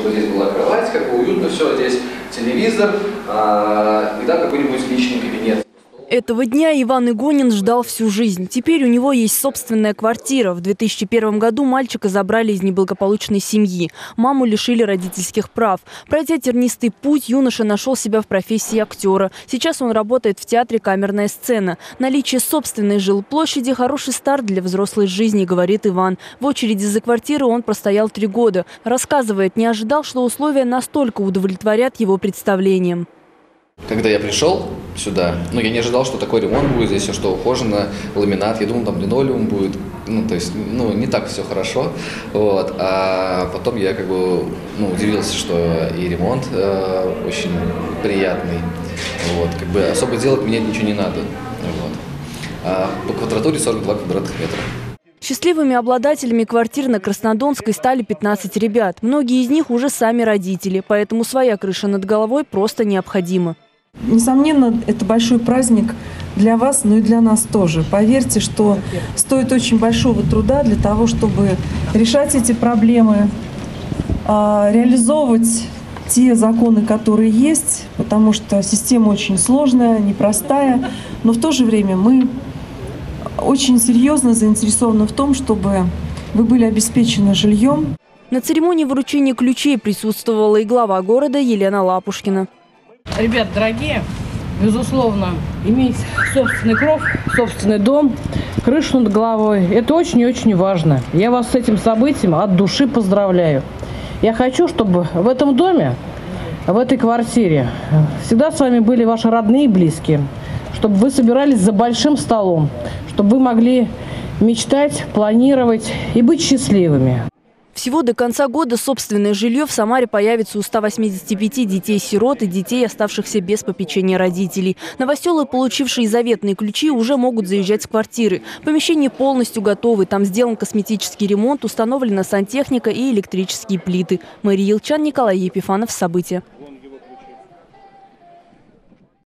чтобы здесь была кровать, как бы уютно все, здесь телевизор, э, и да, какой-нибудь личный кабинет. Этого дня Иван Игонин ждал всю жизнь. Теперь у него есть собственная квартира. В 2001 году мальчика забрали из неблагополучной семьи. Маму лишили родительских прав. Пройдя тернистый путь, юноша нашел себя в профессии актера. Сейчас он работает в театре «Камерная сцена». Наличие собственной жилплощади – хороший старт для взрослой жизни, говорит Иван. В очереди за квартиру он простоял три года. Рассказывает, не ожидал, что условия настолько удовлетворят его представлениям. Когда я пришел сюда, ну, я не ожидал, что такой ремонт будет здесь, все что ухожено, ламинат, я думал, там линолеум будет, ну, то есть, ну, не так все хорошо, вот, а потом я, как бы, ну, удивился, что и ремонт э, очень приятный, вот, как бы особо делать мне ничего не надо, вот, а по квадратуре 42 квадратных метра. Счастливыми обладателями квартир на Краснодонской стали 15 ребят. Многие из них уже сами родители, поэтому своя крыша над головой просто необходима. Несомненно, это большой праздник для вас, но и для нас тоже. Поверьте, что стоит очень большого труда для того, чтобы решать эти проблемы, а, реализовывать те законы, которые есть, потому что система очень сложная, непростая, но в то же время мы очень серьезно заинтересованы в том, чтобы вы были обеспечены жильем. На церемонии вручения ключей присутствовала и глава города Елена Лапушкина. Ребят, дорогие, безусловно, иметь собственный кров, собственный дом, крышу над головой – это очень и очень важно. Я вас с этим событием от души поздравляю. Я хочу, чтобы в этом доме, в этой квартире всегда с вами были ваши родные и близкие, чтобы вы собирались за большим столом, чтобы вы могли мечтать, планировать и быть счастливыми. Всего до конца года собственное жилье в Самаре появится у 185 детей-сирот и детей, оставшихся без попечения родителей. Новоселы, получившие заветные ключи, уже могут заезжать в квартиры. Помещение полностью готовы. Там сделан косметический ремонт, установлена сантехника и электрические плиты. Мария Елчан, Николай Епифанов. События.